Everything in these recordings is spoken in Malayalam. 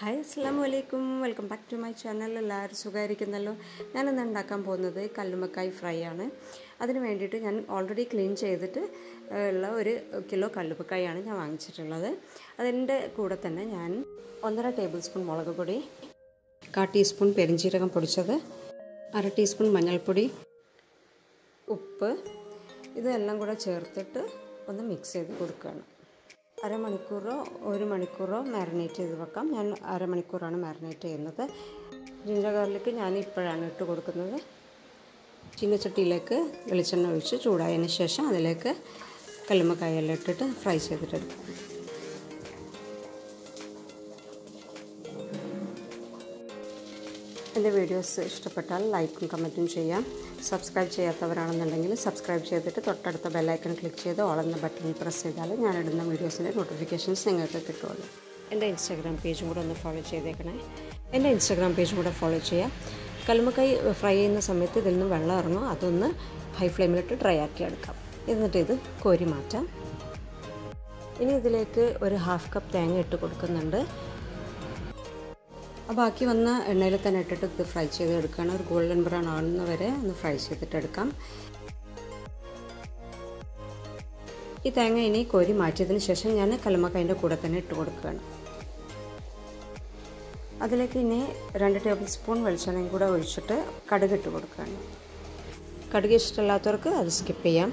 ഹായ് അസ്സാം വലൈക്കും welcome back to my channel. എല്ലാവരും സുഖമായിരിക്കുന്നല്ലോ? ഞാനിന്ന് ഉണ്ടാക്കാൻ പോകുന്നത് കല്ലുമക്കായ് ഫ്രൈ ആണ്. അതിന് വേണ്ടിയിട്ട് ഞാൻ ഓൾറെഡി ക്ലീൻ ചെയ്തിട്ട് ഉള്ള ഒരു കിലോ കല്ലുമക്കായാണ് ഞാൻ വാങ്ങിച്ചിട്ടുള്ളത്. അതിന്റെ കൂടെ തന്നെ ഞാൻ ഒന്നര ടേബിൾ സ്പൂൺ മുളക് പൊടി കാ ടീസ്പൂൺ പെരിഞ്ചീരകം പൊടിച്ചത് അര ടീസ്പൂൺ മഞ്ഞൾപ്പൊടി ഉപ്പ് ഇതെല്ലാം കൂടെ ചേർത്തിട്ട് ഒന്ന് മിക്സ് ചെയ്ത് കൊടുക്കുകയാണ്. അരമണിക്കൂറോ ഒരു മണിക്കൂറോ മാരിനേറ്റ് ചെയ്ത് വെക്കാം. ഞാൻ അരമണിക്കൂറാണ് മാരിനേറ്റ് ചെയ്യുന്നത്. ജിഞ്ചർ ഗാർലിക്ക് ഞാൻ ഇപ്പോഴാണ് ഇട്ട് കൊടുക്കുന്നത്. ചീനച്ചട്ടിയിലേക്ക് വെളിച്ചെണ്ണ ഒഴിച്ച് ചൂടായതിന് ശേഷം അതിലേക്ക് കല്ലുമ്മക്കായെല്ലാം ഇട്ടിട്ട് ഫ്രൈ ചെയ്തിട്ടെടുക്കാം എന്റെ വീഡിയോസ് ഇഷ്ടപ്പെട്ടാൽ ലൈക്കും കമന്റും ചെയ്യാം. സബ്സ്ക്രൈബ് ചെയ്യാത്തവരാണെന്നുണ്ടെങ്കിൽ സബ്സ്ക്രൈബ് ചെയ്തിട്ട് തൊട്ടടുത്ത ബെല്ലൈക്കൺ ക്ലിക്ക് ചെയ്ത് ഓൾ എന്ന ബട്ടൺ പ്രസ് ചെയ്താൽ ഇടുന്ന വീഡിയോസിന്റെ നോട്ടിഫിക്കേഷൻസ് നിങ്ങൾക്ക് കിട്ടുമല്ലോ എന്റെ ഇൻസ്റ്റാഗ്രാം പേജും കൂടെ ഒന്ന് ഫോളോ ചെയ്തേക്കണേ. എന്റെ ഇൻസ്റ്റാഗ്രാം പേജും കൂടെ ഫോളോ ചെയ്യാം. കല്ലുമ്മക്കായി ഫ്രൈ ചെയ്യുന്ന സമയത്ത് ഇതിൽ നിന്ന് വെള്ളം ഇറങ്ങും. അതൊന്ന് ഹൈ ഫ്ലെയിമിലിട്ട് ഡ്രൈ ആക്കി എടുക്കാം. എന്നിട്ട് ഇത് കോരി മാറ്റാം. ഇനി ഇതിലേക്ക് ഒരു ഹാഫ് കപ്പ് തേങ്ങ ഇട്ട് കൊടുക്കുന്നുണ്ട്. ബാക്കി വന്ന എണ്ണയിൽ തന്നെ ഇട്ടിട്ട് ഇത് ഫ്രൈ ചെയ്ത് എടുക്കുകയാണ് ഒരു ഗോൾഡൻ ബ്രൗൺ ആണെന്ന് വരെ ഒന്ന് ഫ്രൈ ചെയ്തിട്ട് എടുക്കാം. ഈ തേങ്ങ ഇനി കോരി മാറ്റിയതിന് ശേഷം ഞാൻ കല്ലുമ്മക്കായന്റെ കൂടെ തന്നെ ഇട്ട് കൊടുക്കുകയാണ്. അതിലേക്ക് ഇനി രണ്ട് ടേബിൾ സ്പൂൺ വെളിച്ചെണ്ണയും കൂടെ ഒഴിച്ചിട്ട് കടുക് ഇട്ട് കൊടുക്കുകയാണ്. കടുക് ഇഷ്ടമില്ലാത്തവർക്ക് അത് സ്കിപ്പ് ചെയ്യാം.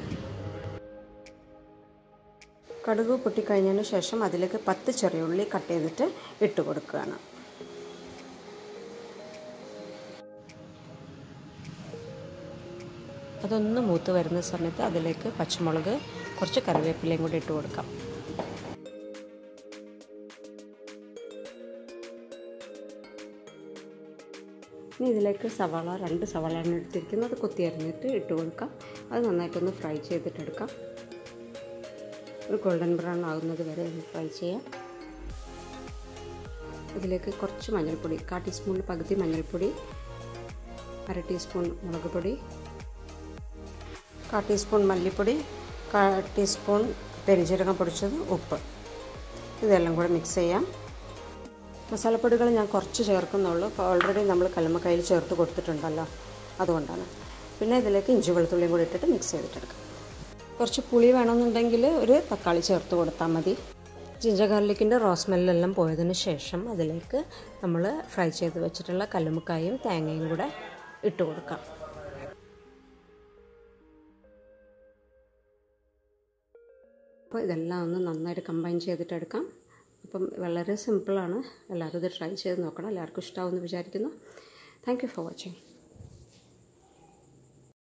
കടുക് പൊട്ടിക്കഴിഞ്ഞതിന് ശേഷം അതിലേക്ക് പത്ത് ചെറിയ ഉള്ളി കട്ട് ചെയ്തിട്ട് ഇട്ട് കൊടുക്കുകയാണ്. അതൊന്ന് മൂത്ത് വരുന്ന സമയത്ത് അതിലേക്ക് പച്ചമുളക് കുറച്ച് കറിവേപ്പിലയും കൂടി ഇട്ട് കൊടുക്കാം. ഇനി ഇതിലേക്ക് സവാള രണ്ട് സവാളയാണ് എടുത്തിരിക്കുന്നത്. അത് കൊത്തി അരിഞ്ഞിട്ട് ഇട്ട് കൊടുക്കാം. അത് നന്നായിട്ടൊന്ന് ഫ്രൈ ചെയ്തിട്ടെടുക്കാം ഒരു ഗോൾഡൻ ബ്രൗൺ ആകുന്നത് വരെ ഒന്ന് ഫ്രൈ ചെയ്യാം. ഇതിലേക്ക് കുറച്ച് മഞ്ഞൾപ്പൊടി കാ ടീസ്പൂണിൽ പകുതി മഞ്ഞൾപ്പൊടി അര ടീസ്പൂൺ മുളക് പൊടി കാ ടീസ്പൂൺ മല്ലിപ്പൊടി കാ ടീസ്പൂൺ പെരിഞ്ചീരകം പൊടിച്ചത് ഉപ്പ്. ഇതെല്ലാം കൂടെ മിക്സ് ചെയ്യാം. മസാലപ്പൊടികൾ ഞാൻ കുറച്ച് ചേർക്കുന്നുള്ളൂ. ഓൾറെഡി നമ്മൾ കല്ലുമ്മക്കായിൽ ചേർത്ത് കൊടുത്തിട്ടുണ്ടല്ലോ. അതുകൊണ്ടാണ്. പിന്നെ ഇതിലേക്ക് ഇഞ്ചി വെളുത്തുള്ളിയും കൂടി ഇട്ടിട്ട് മിക്സ് ചെയ്തിട്ടെടുക്കാം. കുറച്ച് പുളി വേണമെന്നുണ്ടെങ്കിൽ ഒരു തക്കാളി ചേർത്ത് കൊടുത്താൽ മതി. ജിഞ്ചർ ഗാർലിക്കിന്റെ റോസ്മെല്ലെല്ലാം പോയതിന് ശേഷം അതിലേക്ക് നമ്മൾ ഫ്രൈ ചെയ്ത് വെച്ചിട്ടുള്ള കല്ലുമ്മക്കായും തേങ്ങയും കൂടെ ഇട്ട് കൊടുക്കാം. അപ്പോൾ ഇതെല്ലാം ഒന്ന് നന്നായിട്ട് കമ്പൈൻ ചെയ്തിട്ടെടുക്കാം. അപ്പം വളരെ സിമ്പിളാണ് എല്ലാവരും ഇത് ട്രൈ ചെയ്ത് നോക്കണം. എല്ലാവർക്കും ഇഷ്ടമാവുമെന്ന് വിചാരിക്കുന്നു. Thank you for watching